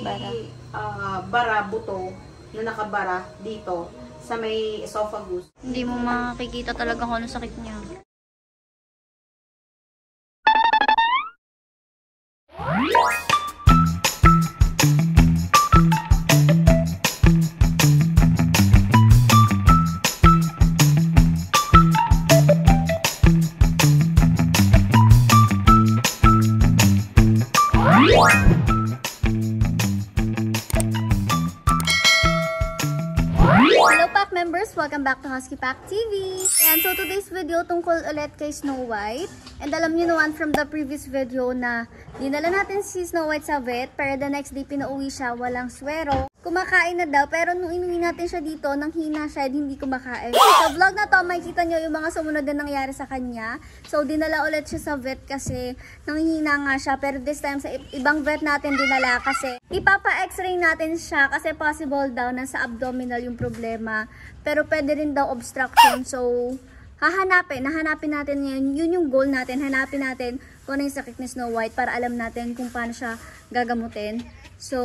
Bara. ah, bara buto na nakabara dito sa may esophagus. Hindi mo makikita talaga kung ano sakit niya. Welcome back to Husky Pack TV! And so today's video tungkol ulit kay Snow White. And alam niyo naman from the previous video na dinala natin si Snow White sa vet pero the next day pinauwi siya walang swero. Kumakain na daw pero nung inuwi natin siya dito nang hina siya hindi kumakain. Sa vlog na to makikita niyo yung mga sumunod na nangyari sa kanya. So dinala ulit siya sa vet kasi nanghihina nga siya pero this time sa ibang vet natin dinala kasi ipapa-x-ray natin siya kasi possible daw na sa abdominal yung problema. Pero pwede rin daw obstruction. So hahanapin, hahanapin natin yun. Yun yung goal natin. Hanapin natin kung ano yung sakit ni Snow White para alam natin kung paano siya gagamutin. So,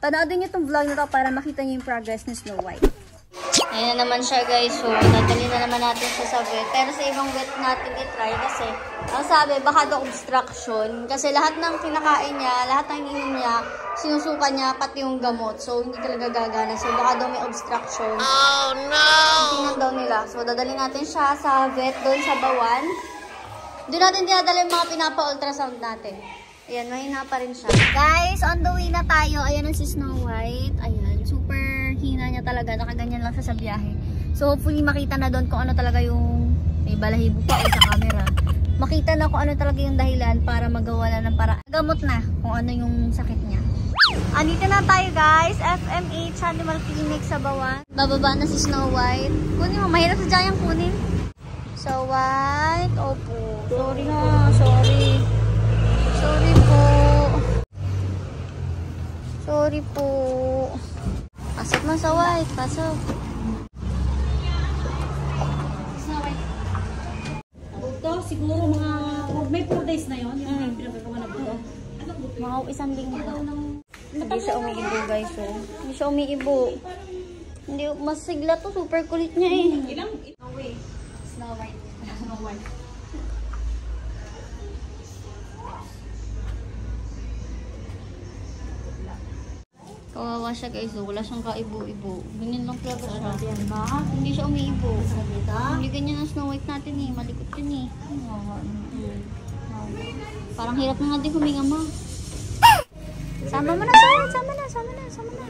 panoodin niyo itong vlog na to para makita niyo yung progress ni Snow White. Ayan na naman siya guys. So, dadali na naman natin siya sa vet. Pero sa ibang vet natin i-try kasi ang sabi, baka daw obstruction. Kasi lahat ng kinakain niya, lahat ng ininom niya, sinusuka niya, pati yung gamot. So, hindi talaga gagana. So, baka daw may obstruction. Oh, no! Tingnan daw nila. So, dadali natin siya sa vet doon sa Bawan. Doon natin dinadala yung mga pinapa-ultrasound natin. Ayan, mahina pa rin siya. Guys, on the way na tayo. Ayan si Snow White. Ayan, super hina niya talaga. Nakaganyan lang siya sa biyahe. So, hopefully makita na doon kung ano talaga yung may balahibo pa sa camera. Makita na kung ano talaga yung dahilan para magawa na ng para. Gamot na kung ano yung sakit niya. Andito na tayo guys, FMH Animal Clinic sa Bawan. Bababa na si Snow White. Kunin mo, mahirap sa Giant kunin. So White, opo. Sorry ha, sorry. Sorry po. Sorry po. Pasok na sa White, pasok. Buto, siguro mga, may 4 days na yon yung Mm. pinagagawa na buto. Mga isang linggo. Hindi siya umiibo guys, oh. Hindi siya umiibo. Hindi, mas sigla to. Super kulit niya eh. Ilang? Kawawa siya guys. Wala siyang kaibo-ibo. Ganyan lang talaga siya. Hindi siya umiibo. Hindi ganyan ang Snow White natin eh. Malikot yun eh. Parang hirap na nga din huminga mo. Sama mo na, sama, sama na, sama na, sama na.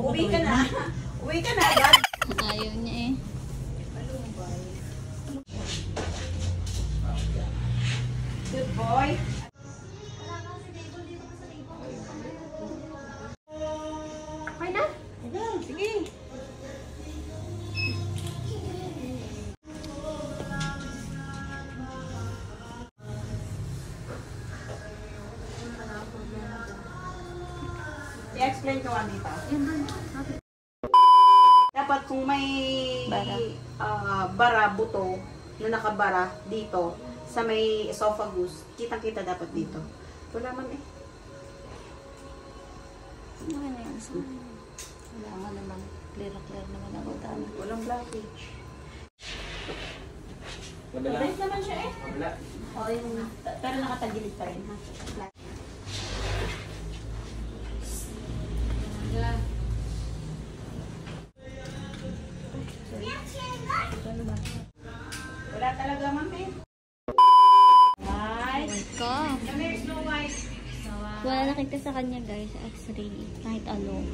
Uwi ka na. Uwi ka na. Ayaw niya eh. I-explain ko Anita. Dapat kung may Bara. ah, bara buto na nakabara dito sa may esophagus, kitang-kita dapat dito. Wala man eh. Ano na yan? Wala nga naman. Clear-clear naman ako dami. Walang blockage. Mabilis naman siya eh. Wala. O, yung, pero nakatagilid pa rin ha. Ka. Wala nakita sa kanya guys, x-ray, kahit ano.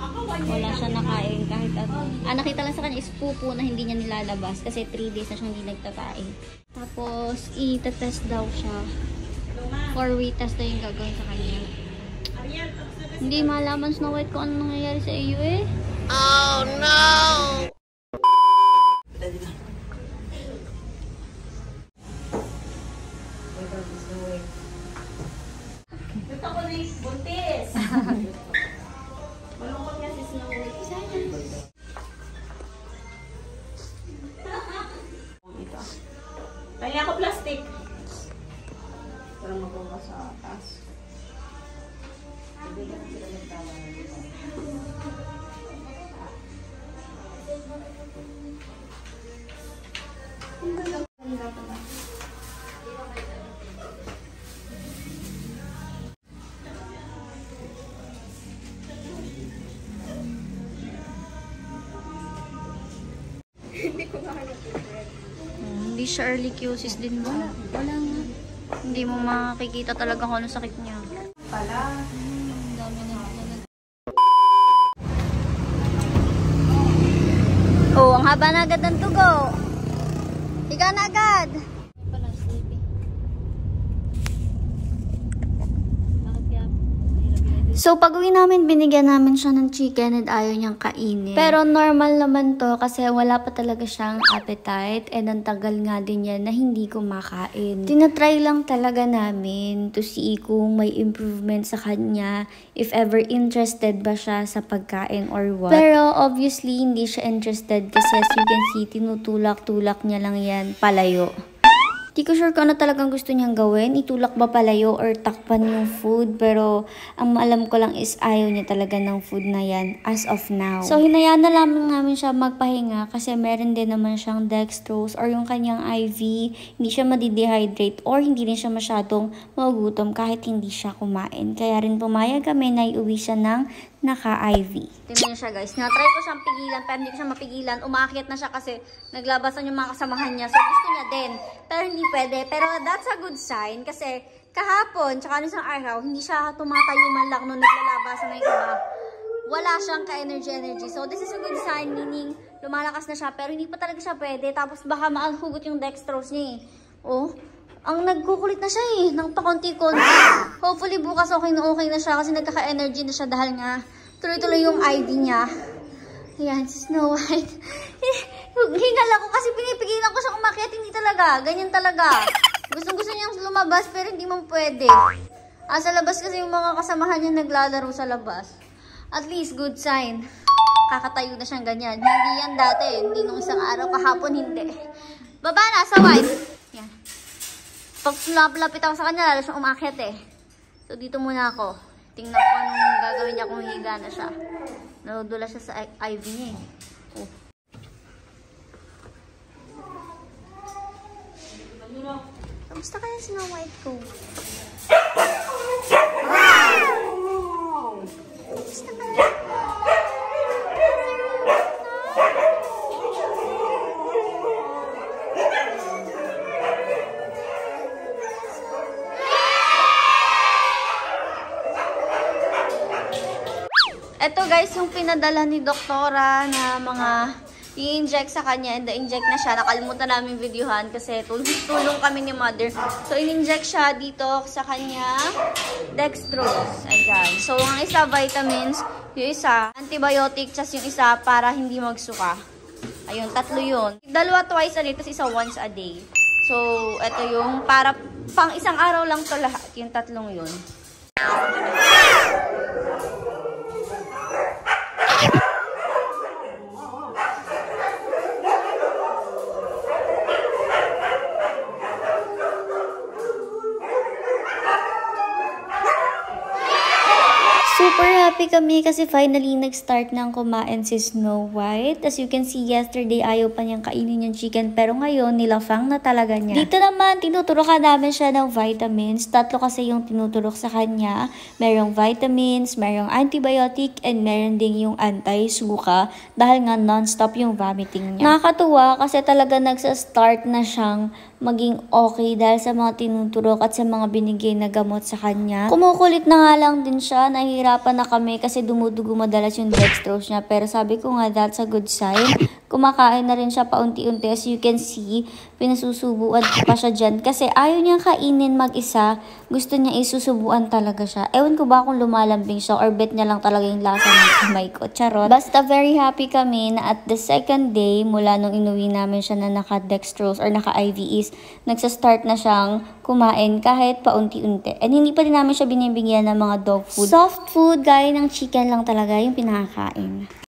Wala siya nakain kahit ano. Ah, nakita lang sa kanya is pupo na hindi niya nilalabas kasi 3 days na siyang hindi nagtatae. Tapos, i-test daw siya. Four way test na yung gagawin sa kanya. Hindi malaman Snow White kung ano nangyayari sa iyo eh. Para makuha sa taas. Hindi siya early QCs din mo. Wala, wala nga. Hindi mo makikita talaga kung ano sakit niya. Pala. Oh, ang haba na agad ng tugo. Higa na agad. Pala, sleepy. Bakit kaya? Mahirap yun. So, pag uwi namin, binigyan namin siya ng chicken and ayaw niyang kainin. Pero normal naman to kasi wala pa talaga siyang appetite and ang tagal nga din yan na hindi kumakain. Tinatry lang talaga namin to see kung may improvement sa kanya, if ever interested ba siya sa pagkain or what. Pero obviously, hindi siya interested kasi as you can see, tinutulak-tulak niya lang yan palayo. Di ko sure kung ano talagang gusto niyang gawin. Itulak ba palayo or takpan yung food. Pero ang alam ko lang is ayaw niya talaga ng food na yan as of now. So hinayaan na lamang namin siya magpahinga kasi meron din naman siyang dextrose or yung kanyang IV. Hindi siya madidehydrate or hindi rin siya masyadong magutom kahit hindi siya kumain. Kaya rin pumayag kami na iuwi siya ng naka-IV. Tingnan niyo siya guys. Na-try ko siyang pigilan pero hindi ko siya mapigilan. Umakyat na siya kasi naglabasan yung mga kasamahan niya. So gusto niya din. Pero hindi pwede. Pero that's a good sign kasi kahapon, tsaka isang araw, hindi siya tumatayo man lang nung naglalabasan na yung. Wala siyang ka-energy-energy. So this is a good sign, meaning lumalakas na siya pero hindi pa talaga siya pwede. Tapos baka maalhugot yung dextrose niya eh. Oh, ang nagkukulit na siya eh, ng pakonti-konti. Hopefully bukas okay na okay na siya kasi nagkaka-energy na siya dahil nga tuloy-tuloy yung ID niya. Ayan, Snow White. Hingal ako kasi pinipigilan ko siyang umakyat, hindi talaga. Ganyan talaga. Gustong-gusto niyang lumabas pero hindi mo pwede. Ah, sa labas kasi yung mga kasamahan niya naglalaro sa labas. At least, good sign. Kakatayo na siyang ganyan. Hindi yan dati. Hindi nung isang araw kahapon, hindi. Baba na, sa white. Yan. Pag lapit ako sa kanya, lalo siyang umakyat eh. So, dito muna ako. Tingnan ko anong gagawin niya kung higa na siya. Nadudula siya sa IV niya eh. Oh. Kamusta kaya si Snow White ko? Ito guys, yung pinadala ni doktora na mga i-inject sa kanya and inject na siya. Nakalimutan namin videohan kasi tulong, tulong kami ni mother. So, in-inject siya dito sa kanya dextrose. Ayan. So, ang isa vitamins, yung isa antibiotic, tas yung isa para hindi magsuka. Ayun, tatlo yun. Dalawa twice a day, tas isa once a day. So, ito yung para pang isang araw lang to lahat, yung tatlong yun. Happy kami kasi finally nag-start ng kumain si Snow White. As you can see, yesterday ayaw pa niyang kainin yung chicken pero ngayon nilafang na talaga niya. Dito naman, tinuturokan namin siya ng vitamins. Tatlo kasi yung tinuturok sa kanya. Merong vitamins, merong antibiotic, and meron ding yung anti-suka dahil nga non-stop yung vomiting niya. Nakakatuwa kasi talaga nagsa-start na siyang maging okay dahil sa mga tinuturok at sa mga binigay na gamot sa kanya. Kumukulit na nga lang din siya, nahihirapan na kami kasi dumudugo madalas yung dextrose niya. Pero sabi ko nga, that's a good sign. Kumakain na rin siya paunti-unti. As you can see, pinasusubuan pa siya dyan. Kasi ayaw niyang kainin mag-isa. Gusto niya isusubuan talaga siya. Ewan ko ba kung lumalambing siya or bet niya lang talaga yung lasa ng kamay ko. Charot. Basta very happy kami na at the second day, mula nung inuwi namin siya na naka-dextrose or naka-IV is, nagsa-start na siyang kumain kahit paunti-unti. And hindi pa din namin siya binibigyan ng mga dog food. Soft food, gaya ng chicken lang talaga yung pinakakain.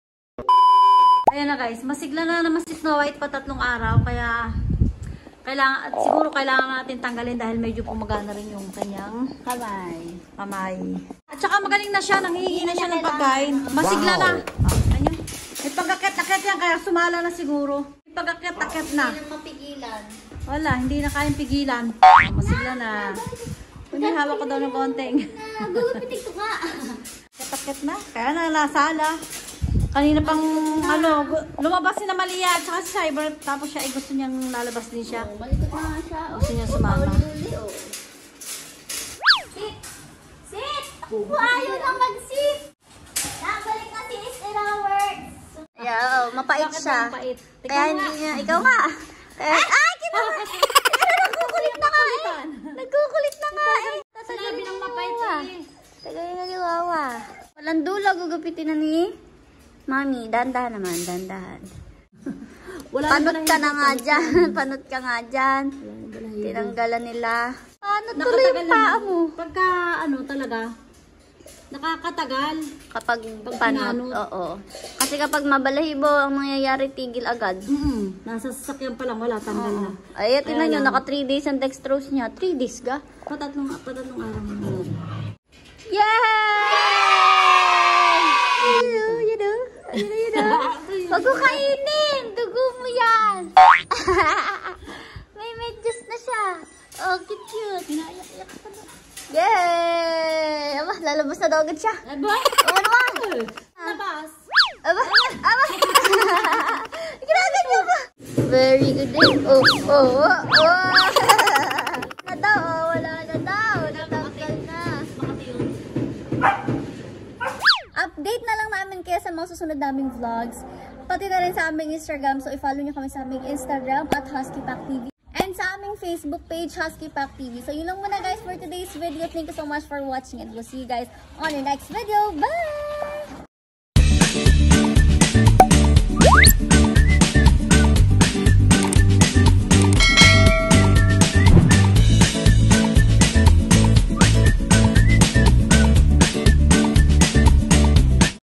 Ayan na guys, masigla na naman si Snow White pa tatlong araw, kaya Kailangan, at siguro kailangan natin tanggalin dahil medyo pumagana rin yung kanyang Kamay. kamay. At saka magaling na siya, nanghihingi na siya ng pagkain. Masigla na. Ah, ayun. May pagkakit-akit yan, kaya sumala na siguro. May pagkakit-akit na. Hindi mapigilan. Wala, hindi na kayang pigilan. Ah, masigla na. Hindi, hawak ko daw ng konting. Nagugupitik ko nga. Katakit na. Kaya na nasala. Kanina pang ano, lumabas si na Malia at saka si Cyber. Tapos siya ay gusto niyang lalabas din siya. Malikot na nga siya. Oh, Gusto niya sumama. Oh. Sit! Sit! Ako ayaw na mag-sit! Nabalik na si Is Words. Yeah, oh, mapait siya. mapait? Kaya hindi niya, ikaw nga. Kaya, ay, kita mo! Nagkukulit na nga eh. Nagkukulit na nga eh. Sinabi ng mapait Tawa. eh. Tagay na liwawa. Walang dula, gugupitin na ni Mami. Dandahan naman, dandahan. Wala Panot ka na nga dyan. Panot ka nga dyan. Tinanggalan nila. Paano tuloy yung paa mo? Pagka ano talaga, nakakatagal. Kapag Pag panot, oo. Kasi kapag mabalahibo, ang nangyayari, tigil agad. Mm Nasa sasakyan pa lang, wala, tanggal na. Ay, tinan nyo, naka 3 days ang dextrose niya. 3 days ga? Patatlong, patatlong araw. Yay! You know, you know, you know, you know. Huwag ko kainin! Dugo mo yan! may medyas na siya. Oh, cute, cute. Inaiyak pa na. Yay! Aba, lalabas na daw agad siya. Aba? Oo naman. Labas. Aba, aba. Grabe niyo ba? Very good din. Oh, oh, oh, oh. na daw, oh, wala na daw. Natanggal na. Update na lang namin kaya sa mga susunod naming vlogs. Pati na rin sa aming Instagram. So, i-follow nyo kami sa aming Instagram at HuskyPack TV. And sa aming Facebook page, HuskyPack TV. So, yun lang muna guys for today's video. Thank you so much for watching and we'll see you guys on the next video. Bye!